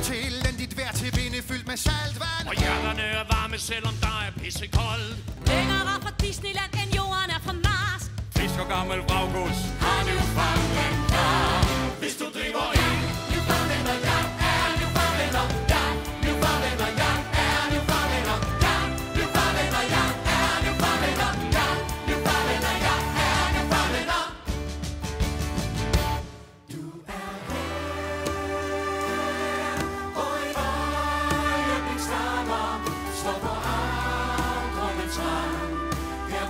Kom til elendigt vejr til vinde fyldt med saltvand Og hjerterne er varme, selvom der er pissekoldt. Længere fra Disneyland, end jorden er fra Mars. Fisk og gammel vraggods. Har nu fanget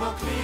never clear.